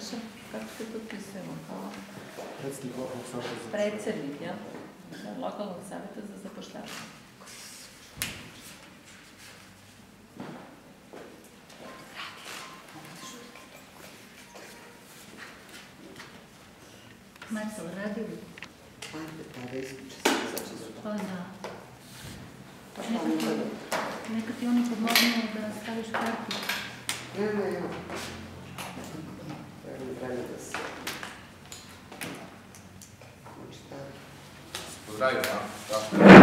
Саша, как се подписва? Председник в съвета за Председник, за запощаване. Майсъл, ради ли? това е изключително. Това е да. Нека ти он и да ставиш карти. Не, не. vreme znači, da